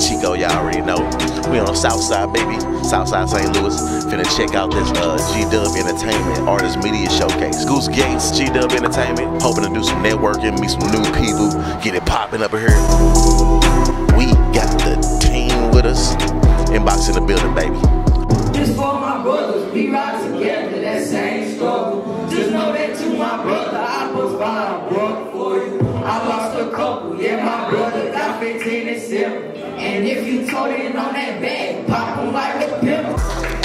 Chico, y'all already know. We on the south side, baby. South side St. Louis. Finna check out this uh, G-Dubb Entertainment Artist Media Showcase. Goose Gates, G-Dubb Entertainment. Hoping to do some networking, meet some new people, get it popping up here. We got the team with us. Inbox in the building, baby. Just for my brothers, we rock together, that same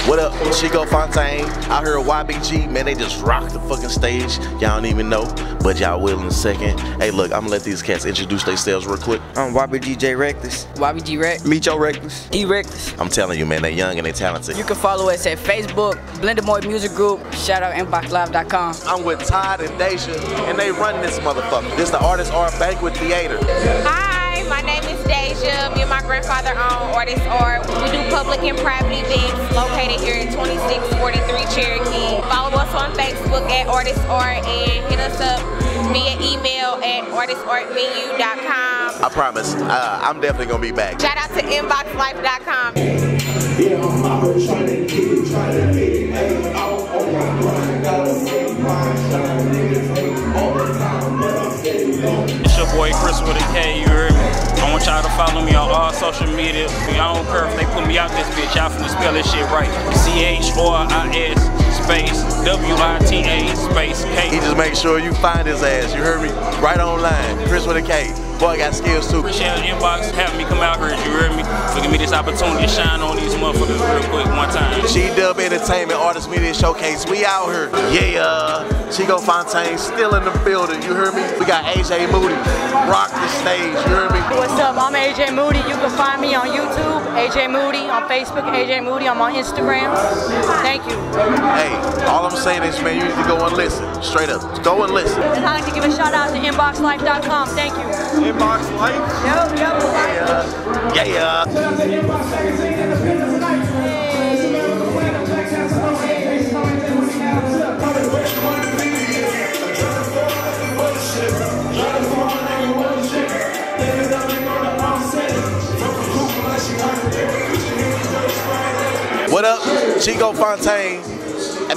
What up, Chico Fontayne? Out here at YBG, man, they just rock the fucking stage. Y'all don't even know, but y'all will in a second. Hey, look, I'm gonna let these cats introduce themselves real quick. I'm YBGJ Reckless. YBG Rec. Meet your Reckless. E Reckless. I'm telling you, man, they young and they talented. You can follow us at Facebook, Blenderboy Music Group, shout out inboxlife.com. I'm with Todd and Deja, and they run this motherfucker. This the Artist Art Banquet Theater. Hi, grandfather own Artist Art. We do public and private events located here at 2643 Cherokee. Follow us on Facebook at Artist Art and hit us up via email at artistartmenu.com. I promise, uh, I'm definitely gonna be back. Shout out to inboxlife.com. Yeah, I'm out here trying to get it, trying to make it, hey, out on my grind, gotta make mine shine, niggas hate all the time, but I'm steady on. It's your boy Kris with a K, you heard me? I want y'all to follow me on all social media. I don't care if they put me out this bitch, y'all finna spell this shit right. C-H-R-I-S space W-I-T-A space K. He just make sure you find his ass. You heard me? Right online. Kris with a K. Boy got skills too. Appreciate the inbox having me come out here, you heard me? For giving me this opportunity to shine on these motherfuckers real quick one time. G-Dubb Entertainment Artist Media Showcase. We out here. Yeah. Chico Fontayne still in the building. You hear me? We got AJ Moody. Rock the stage. You hear me? What's up? I'm AJ Moody. You can find me on YouTube, AJ Moody, on Facebook, AJ Moody. I'm on Instagram. Thank you. Hey, all I'm saying is, man, you need to go and listen. Straight up. Go and listen. And I'd like to give a shout out to inboxlife.com. Thank you. Inbox life. Yep, yep. Yeah. Yeah. What up, Chico Fontayne?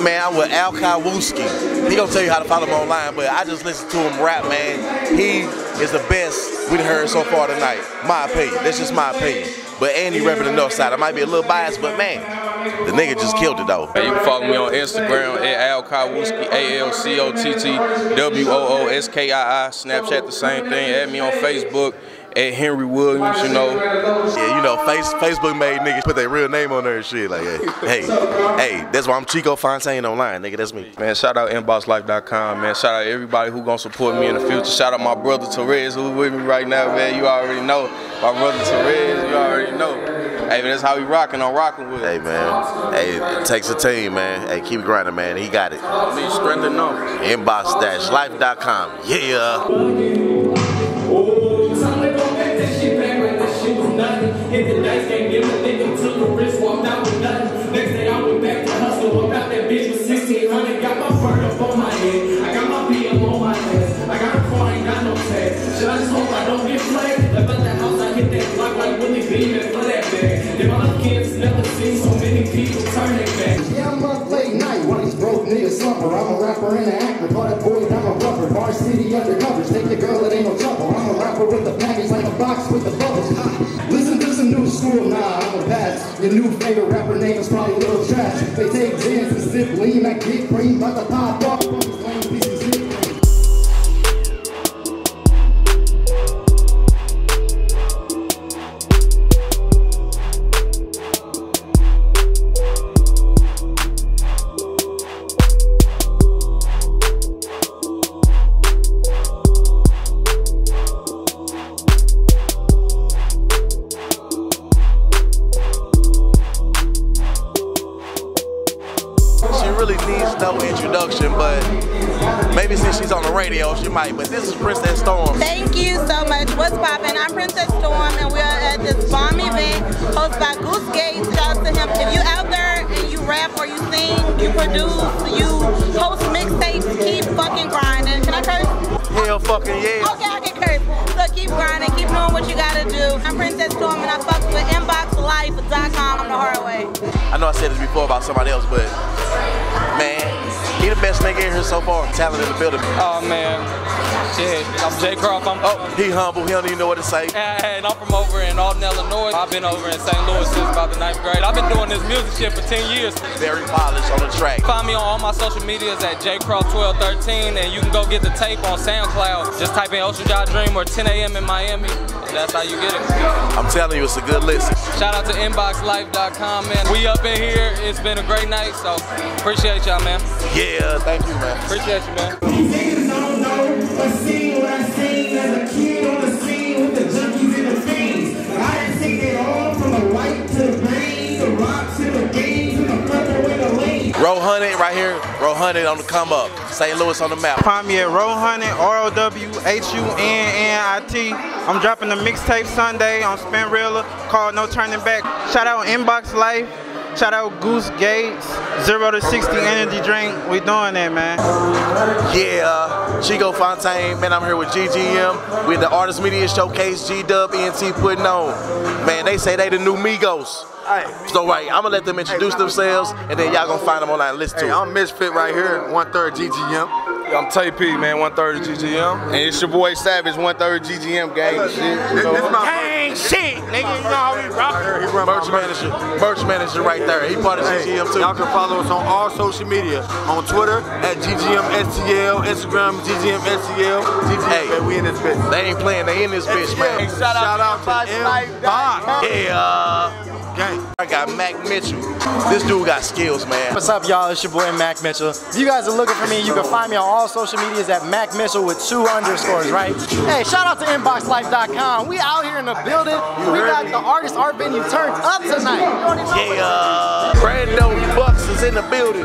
Man, I'm with Alcott Wooskii. He gonna tell you how to follow him online, but I just listened to him rap, man. He is the best we've heard so far tonight. My opinion. That's just my opinion. But Andy repping the north side. I might be a little biased, but man, the nigga just killed it though. Hey, you can follow me on Instagram at Alcott Wooskii, A L C O T T W O O S K I I. Snapchat the same thing. Add me on Facebook at Henry Williams. You know, Yeah, you know, face, Facebook made niggas put their real name on there and shit. Like, hey, hey, hey, that's why I'm Chico Fontayne online, nigga. That's me. man. Shout out inboxlife.com, man. Shout out everybody who gonna support me in the future. Shout out my brother Therese who with me right now, man. You already know my brother Therese. You already know. Hey, man, that's how we rocking. I'm rocking with. Hey, man. Hey, it takes a team, man. Hey, keep grinding, man. He got it. Me strengthen them. Inbox-life.com. Yeah. People turn their back. Yeah, I'm up late night, one of these broke niggas slumber. I'm a rapper and an actor, call that boy, I'm a rubber. Bar City undercover, take your girl, it ain't no trouble. I'm a rapper with the package like a box with the bubbles. Ah, Listen to some new school, nah, I'm a pass. Your new favorite rapper name is probably Little Trash. They take Xans and sip lean, I get cream, about to pop off. She might. But this is Princess Stormm. Thank you so much. What's poppin'? I'm Princess Stormm, and we are at this bomb event hosted by Goose Gates. Shout out to him. If you out there and you rap or you sing, you produce, you host mixtapes, keep fucking grinding. Can I curse? Hell fucking yeah. Okay, I can curse. So keep grinding, keep doing what you gotta do. I'm Princess Stormm and I fuck with inboxlife.com the hard way. I know I said this before about somebody else, but man, he the best nigga in here so far. Talent in the building. Oh man, shit. I'm J Croft. I'm oh, he humble. He don't even know what to say. And I'm from over in Alton, Illinois. I've been over in St. Louis since about the ninth grade. I've been doing this music shit for 10 years. Very polished on the track. Find me on all my social medias at jcroft1213, and you can go get the tape on SoundCloud. Just type in Ocean Drive Dream or 10 a.m. in Miami. That's how you get it. I'm telling you, it's a good listen. Shout out to inboxlife.com, man. We up in here. It's been a great night, so appreciate y'all, man. Yeah, thank you, man. Appreciate you, man. These niggas don't know what seen what I seen as a kid on the scene with the junkies and the fiends. I didn't take it all from the white to the green, the rock to the game, to the purple and the lean. Row Hunnit right here. Row Hunnit on the come up. St. Louis on the map. Find me at Row Hunnit, R-O-W-H-U-N-N-I-T. I'm dropping the mixtape Sunday on Spinrilla called No Turning Back. Shout out Inbox Life. Shout out Goose Gates, Zero to 60 Energy Drink. We doing that, man. Yeah, uh, Chico Fontayne, man, I'm here with GGM. We at the Artist Media Showcase, G-Dubb, ENT putting on. Man, they say they the new Migos. So right, I'm gonna let them introduce themselves, and then y'all gonna find them online and listen to Hey, it. I'm Misfit right here, one third GGM. I'm Tay P, man, one third of GGM. And it's your boy Savage, one third GGM gang and shit. This, this my Gang shit, nigga, you know how we rock. Merch manager, merch manager right there. He part of Hey, GGM too. Y'all can follow us on all social media. On Twitter at GGM STL, Instagram GGM STL, GGM, Hey. and we in this bitch. They ain't playing, they in this bitch, man. Hey, shout out to M-Box. Yeah. Gang. I got Mac Mitchell. This dude got skills, man. What's up, y'all? It's your boy Mac Mitchell. If you guys are looking for me, you can find me on all social medias at Mac Mitchell with two underscores, right? Hey, shout out to InboxLife.com. We out here in the building. We got the artist art venue turned up tonight. You already know Yeah. Uh, Brando Buxx is in the building.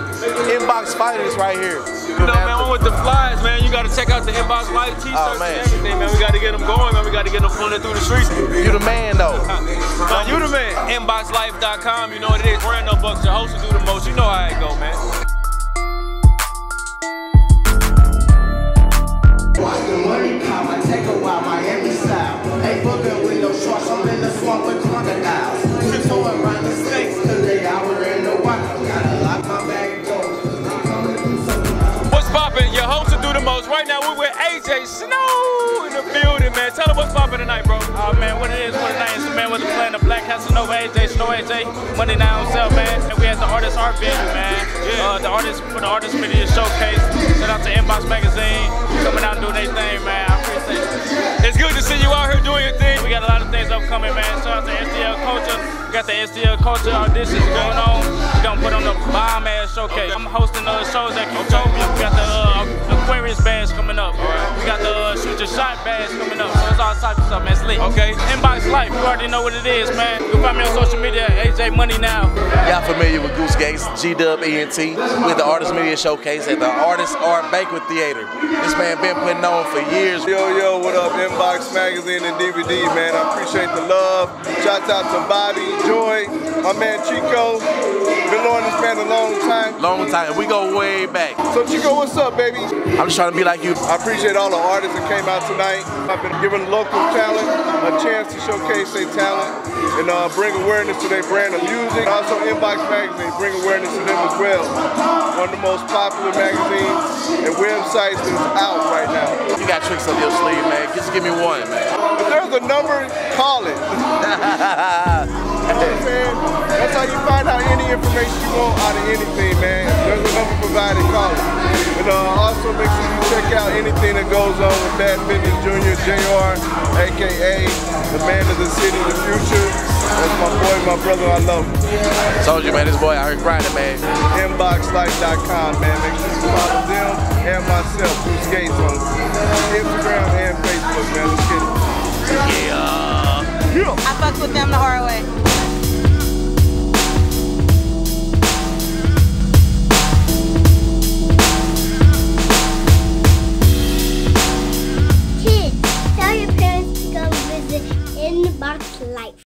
Inbox Fighters right here. You know, man, I'm with the flies, man. You gotta check out the Inbox Live t-shirts Oh, man. and everything, man. We gotta get them going, man. We gotta get them floating through the streets. You the man, though. Inboxlife.com, you know what it is. Brando Buxx, your host to do the most. You know how it go, man. Watch the money come, I take a while, Miami style. Ain't booking with no shorts, I'm in the swamp with crocodiles. Tiptoeing around the snakes, cause they out in the wild. Gotta lock my back door. What's poppin'? Your host to do the most. Right now, we're with AJ Snow in the building, man. Tell them what's poppin' tonight, bro. Oh man, what it is, what it is, it's the man with the plan, the Black Casanova, AJ Snow AJ, Night on Sale, man. And we at the Artist Art Venue, man. Uh, the artist for the Artist Media Showcase. Shout out to Inbox Magazine, coming out and doing their thing, man. I appreciate it. It's good to see you out here doing your thing. We got a lot of things upcoming, man. Shout out to STL Culture. We got the STL Culture auditions going on. We gonna put on the bomb ass showcase. I'm hosting other shows at Utopia. We got the uh, Aquarius bands coming up. We got the uh, Shoot Your Shot Bash coming up. So it's all types of stuff, man. It's lit. Okay. Inbox Life, you already know what it is, man. You can find me on social media at AJ Money Now. Y'all familiar with Goose Gates, G Dubb ENT, with the Artist Media Showcase at the Artist Art Banquet Theater. This man been putting on for years. Yo, yo, what up, Inbox Magazine and DVD, man. I appreciate the love. Shout out to Bobby, Joy, my man Chico. Been knowing this man a long time. Long time. We go way back. So, Chico, what's up, baby? I'm just trying to be like you. I appreciate all the artists that came out tonight. I've been giving local talent a chance to showcase their talent and uh, bring awareness to their brand of music. Also, Inbox Magazine bring awareness to them as well. One of the most popular magazines and websites that's out right now. You got tricks up your sleeve, man. Just give me one, man. If there's a number, call it. You know what That's how you find out any information you want out of anything, man. If there's a number provided, call it. And uh, also make sure you check out anything that goes on with Bad Fitness Jr., JR, aka the man of the city, the future. That's my boy, my brother, I love him. I Told you, man, this boy out here grinding, man. Inboxlife.com, man. Make sure you follow them and myself, Goose Gates, on Instagram and Facebook, man. Let's get it. Yeah. I fucked with them the hard way.